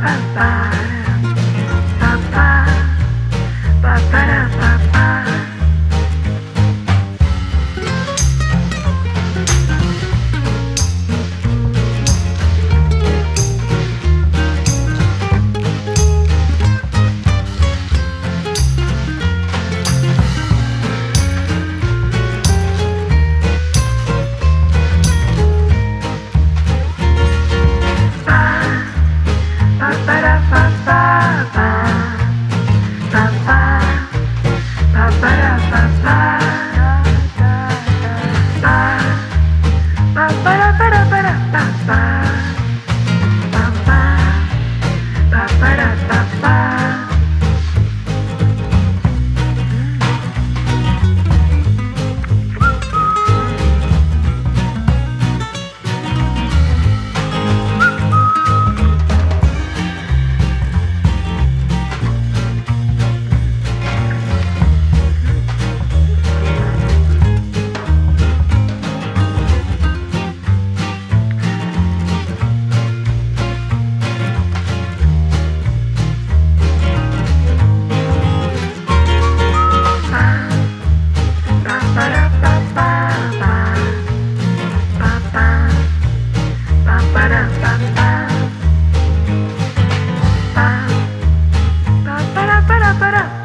Ba-da-ba-da-ba-da-ba-ba. para, para.